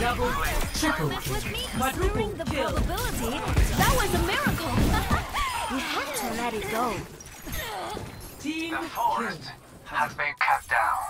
Double, triple kill. with me, Quadruple the kill. probability, that was a miracle. you have to let it go. Team The kill. forest has been cut down.